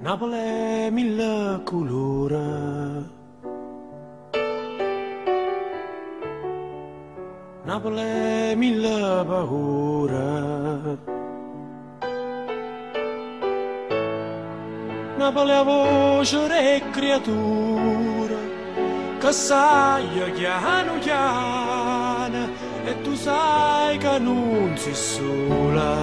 Napoli è mille colore. Napoli è mille paure. Napoli è voce e creatura, che sai che hanno chiaro e tu sai che non sei sola.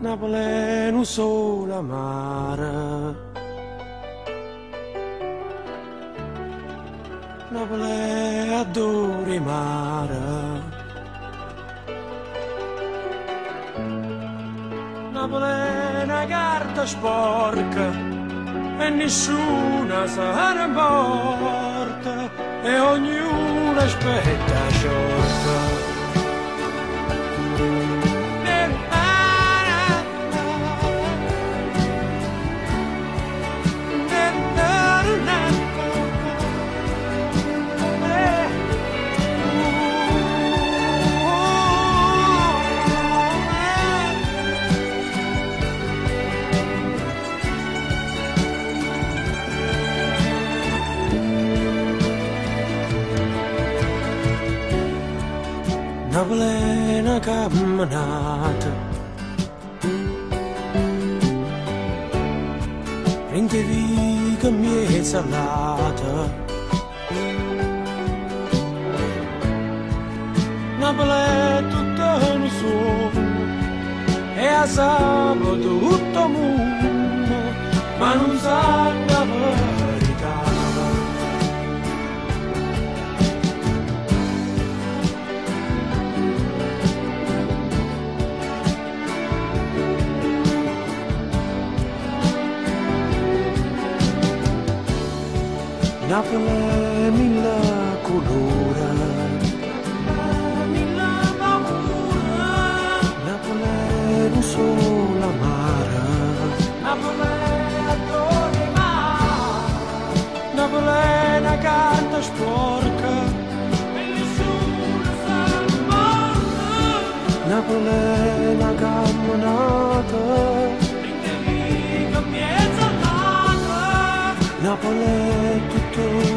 Napoli è un solo amare. Napoli è adore mare. È una carta sporca e nessuna se ne importa e ognuno aspetta sciorta. Plena camminata Rende viga mie salata Napoli è tutto un sogno e a sabato tutto mondo ma non sa Napoli è mille colore Mille paura Napoli un solo amare. Napoli adore mare Napoli è una carta sporca. E nessuno sa Napoli è una camminata. Napoli tutto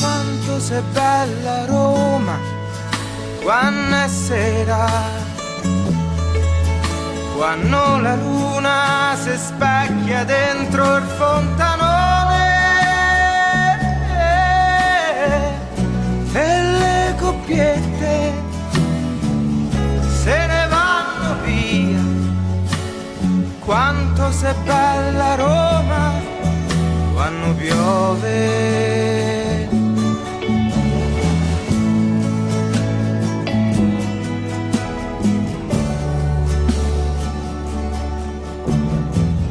quanto sei bella Roma quando è sera. Quando la luna si specchia dentro il fontanone quanto sei bella Roma quando piove.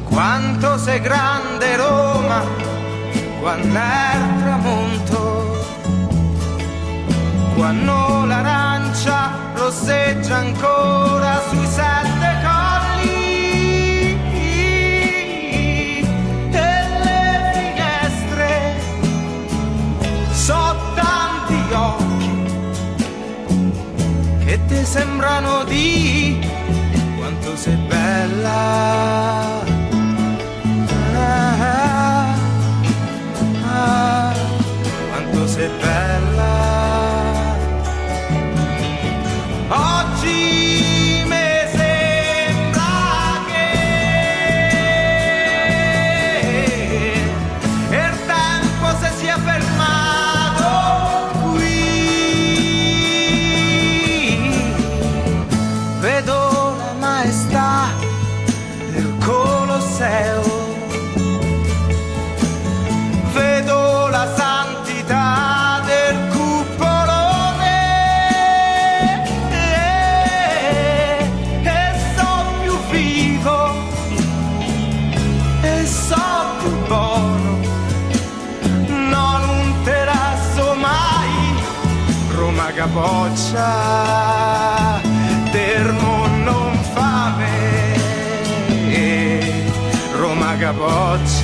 Quanto sei grande Roma quando è il tramonto. Quando l'arancia rosseggia ancora sui sette sembrano di quanto sei bella paga boccia termo non fame Roma Gaboccia.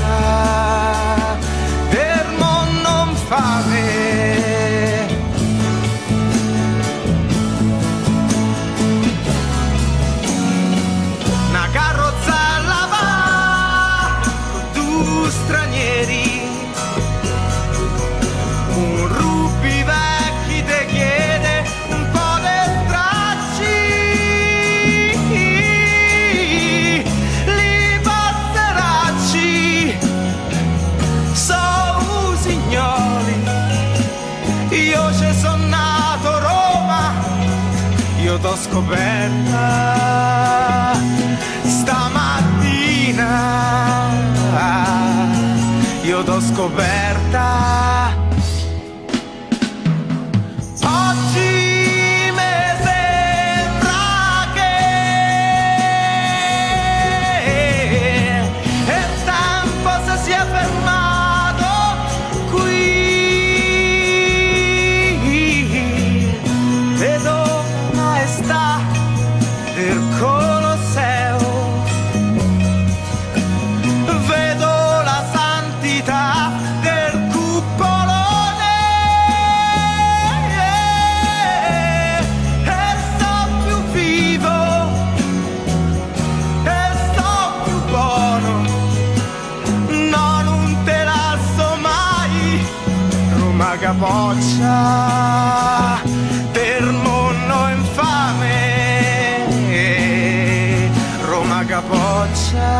io t'ho scoperta stamattina, io t'ho scoperta. boccia per mondo infame. Roma capoccia